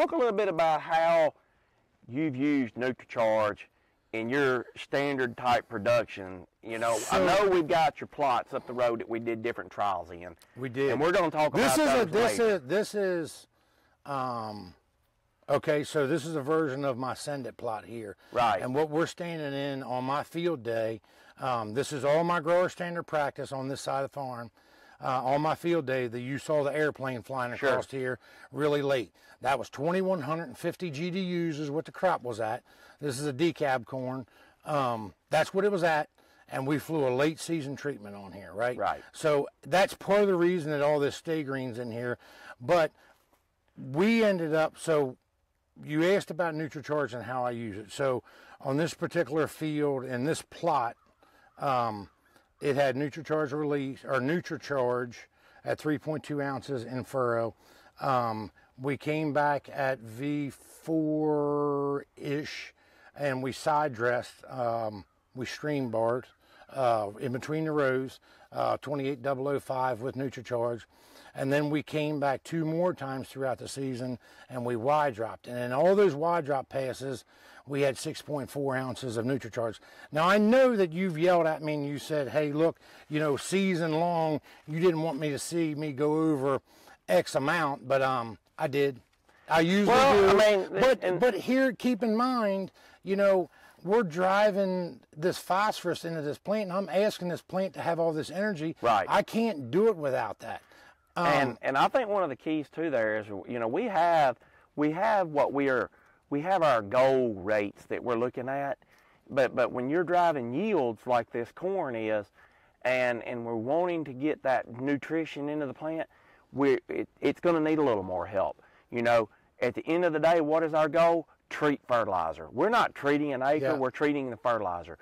talk a little bit about how you've used NutriCharge in your standard type production. You know, So- I know we've got your plots up the road that we did different trials in. We did. and we're going to talk about this about is a this later. is this is um okay so this is a version of my send it plot here Right. and what we're standing in on my field day um, this is all my grower standard practice on this side of the farm uh, on my field day that you saw the airplane flying Sure. across here really late that was 2150 gdus is what the crop was at this is a DEKALB corn um, that's what it was at and we flew a late season treatment on here right Right. so that's part of the reason that all this stay green's in here. But we ended up so you asked about NutriCharge and how I use it. So on this particular field in this plot, um, it had NutriCharge release or NutriCharge at 3.2 ounces in furrow. Um, we came back at V4 ish, and we side dressed. Um, we stream barred uh, in between the rows, uh, 28005 with NutriCharge. And then we came back two more times throughout the season and we Y-dropped. And in all those Y-drop passes, we had 6.4 ounces of NutriCharge. Now I know that you've yelled at me and you said, hey, look, you know, season long, you didn't want me to see me go over X amount, but um, I did. I usually Well, do. I mean, but but here, keep in mind, you know, we're driving this phosphorus into this plant, and I'm asking this plant to have all this energy. Right. I can't do it without that. Um, and and I think one of the keys too there is you know we have we have what we are we have our goal rates that we're looking at, but but when you're driving yields like this corn is, and and we're wanting to get that nutrition into the plant, we it, it's going to need a little more help. You know, at the end of the day, what is our goal? Treat fertilizer. We're not treating an acre. Yeah. We're treating the fertilizer.